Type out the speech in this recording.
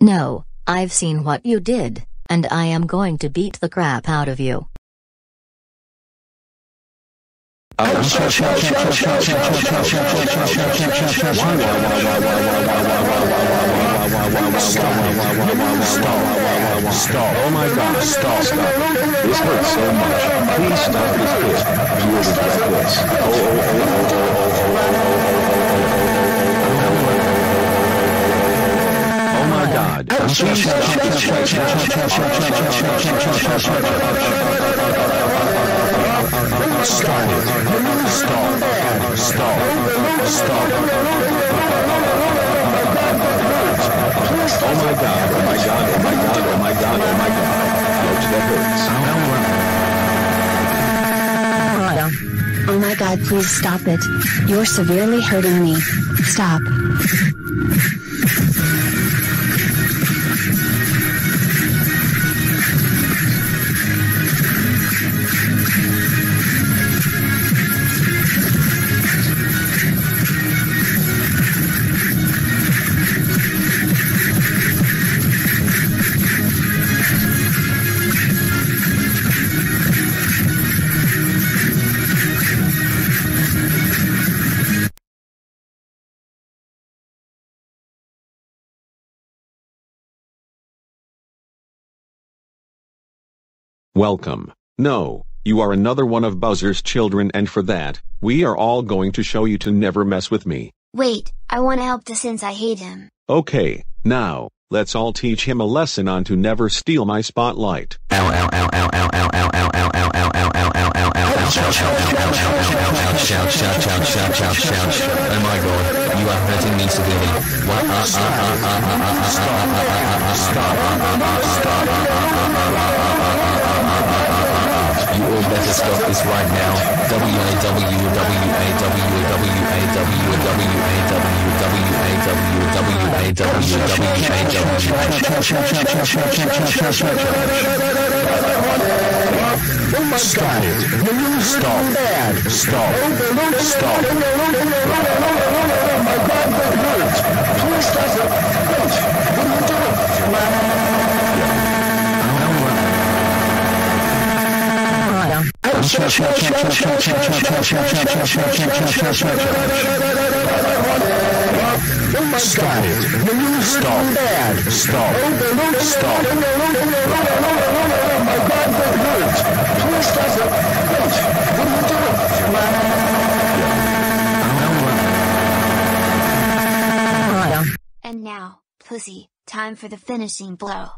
No, I've seen what you did, and I am going to beat the crap out of you. Stop. Stop. Oh my god, stop. Stop. This hurts so much. Please stop this bitch. You will regret this. Oh, oh, oh, oh, oh, oh. oh. God. Stop this. Stop. Stop. Stop. Oh my god, oh my god, oh my god, oh my god, oh my god. Ouch, that hurts. Oh my god, please stop it. You're severely hurting me. Stop. Welcome. No, you are another one of Bowser's children and for that, we are all going to show you to never mess with me. Wait, I wanna help the since I hate him. Okay, now, let's all teach him a lesson on to never steal my spotlight. Oh my god, you are hurting me severely. What? Uh, uh, uh, this stuff is right now. Stop. Stop. Stop. Stop. My God, that hurts. Please stop it. What are you doing? Stop. Stop. Stop. Stop doing? And now, pussy, time for the finishing blow.